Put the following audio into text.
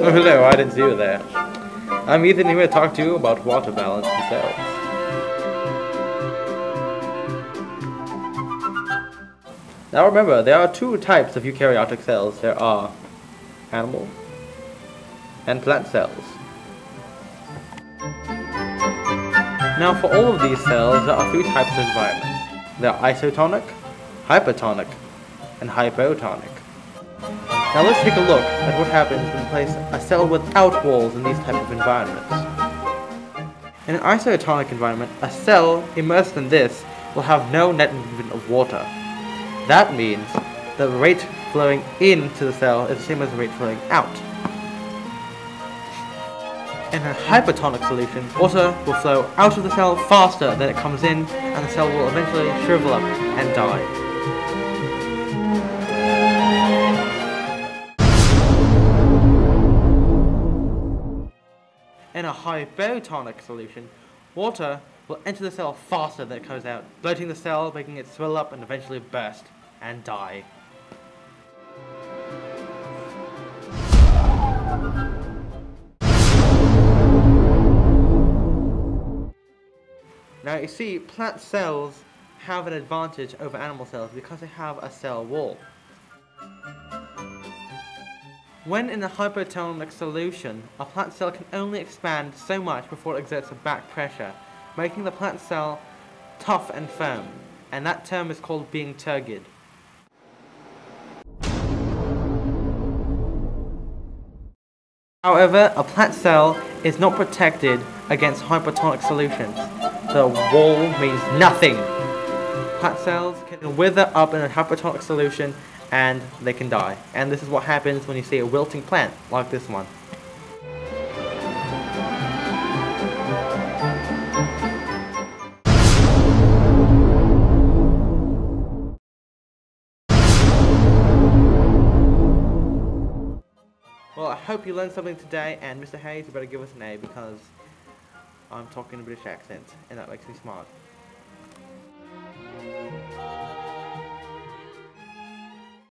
Oh, hello, I didn't see um, you there. I'm Ethan here to talk to you about water balance cells. Now remember, there are two types of eukaryotic cells. There are animal and plant cells. Now for all of these cells, there are three types of environments. They're isotonic, hypertonic, and hypotonic. Now let's take a look at what happens when we place a cell without walls in these type of environments. In an isotonic environment, a cell immersed in this will have no net movement of water. That means the rate flowing into the cell is the same as the rate flowing out. In a hypertonic solution, water will flow out of the cell faster than it comes in, and the cell will eventually shrivel up and die. In a hypotonic solution, water will enter the cell faster than it comes out, bloating the cell, making it swell up and eventually burst and die. Now you see, plant cells have an advantage over animal cells because they have a cell wall. When in a hypotonic solution, a plant cell can only expand so much before it exerts a back pressure, making the plant cell tough and firm, and that term is called being turgid. However, a plant cell is not protected against hypertonic solutions. The wall means nothing. Plant cells can wither up in a hypertonic solution and they can die. And this is what happens when you see a wilting plant like this one. Well, I hope you learned something today, and Mr. Hays, you better give us an A because I'm talking a British accent, and that makes me smart.